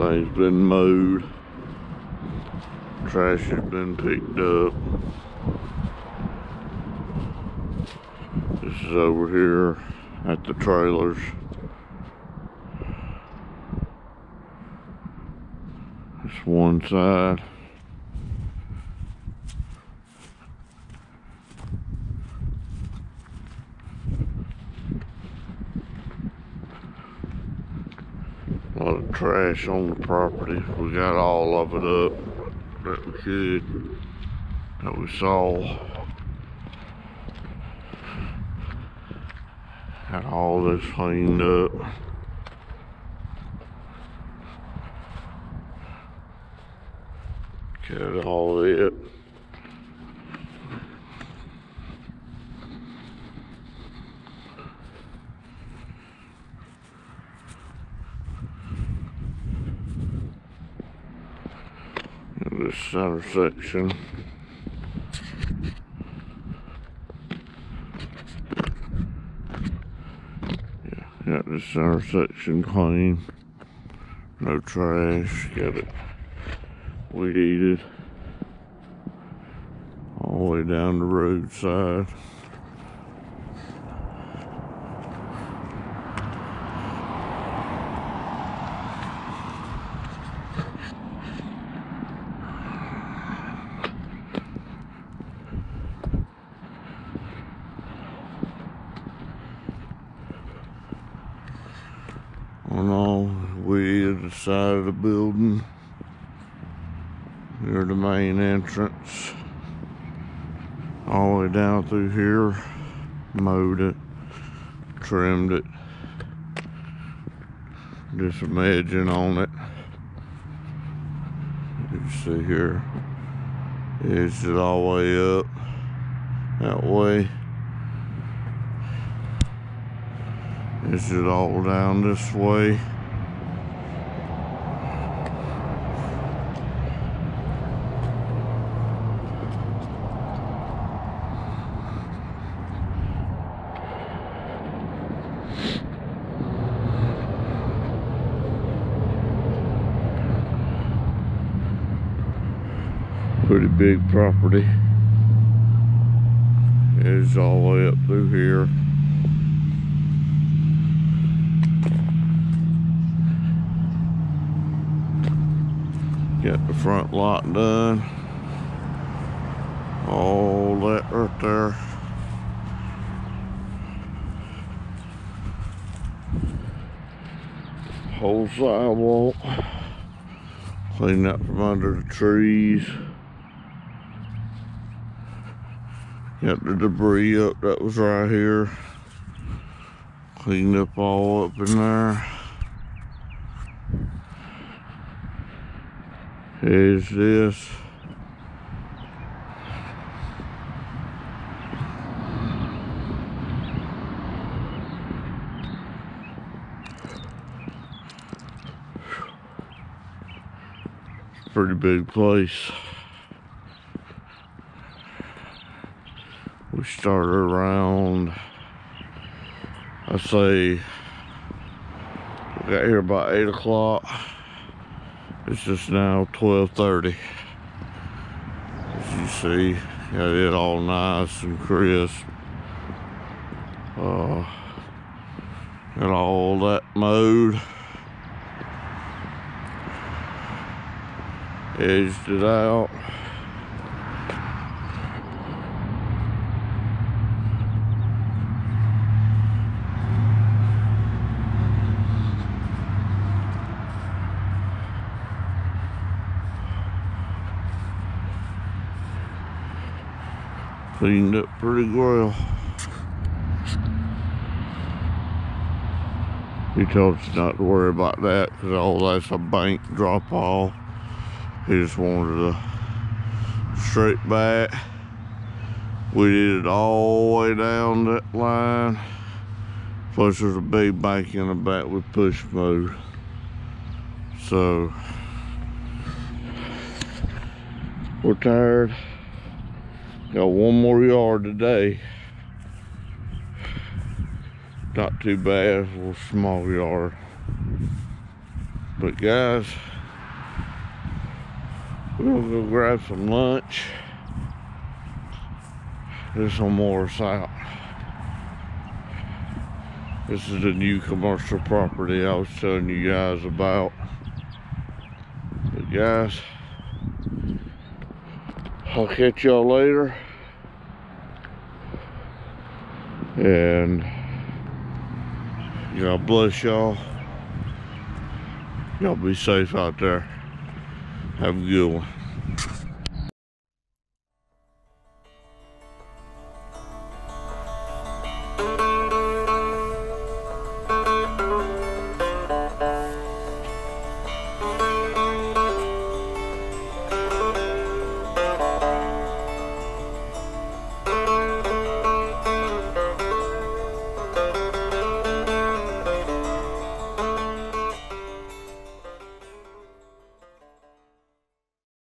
Everything's been mowed. Trash has been picked up. This is over here at the trailers. This one side. Trash on the property. We got all of it up that we could, that we saw. Got all this cleaned up. Got all of it. in this center section. Yeah, got this section clean. No trash. Got it weeded all the way down the roadside. on all way to the side of the building. Near the main entrance. All the way down through here. Mowed it. Trimmed it. Did some edging on it. You see here. Edged it all the way up. That way. Is it all down this way? Pretty big property. It's all the way up through here. Got the front lot done. All that right there. Whole sidewalk. Clean up from under the trees. Got the debris up that was right here. Cleaned up all up in there. Here's this. Pretty big place. We started around, I say, we got here about 8 o'clock. It's just now 12.30. As you see, got it all nice and crisp. Uh, got all that mowed Edged it out. Cleaned up pretty well. He told us not to worry about that because all that's a bank drop off. He just wanted to straight back. We did it all the way down that line. Plus there's a big bank in the back with push mowed. So we're tired. Got one more yard today. Not too bad, a little small yard. But guys, we're gonna go grab some lunch. There's some more south. This is the new commercial property I was telling you guys about. But guys, I'll catch y'all later. And God bless y'all. Y'all be safe out there. Have a good one.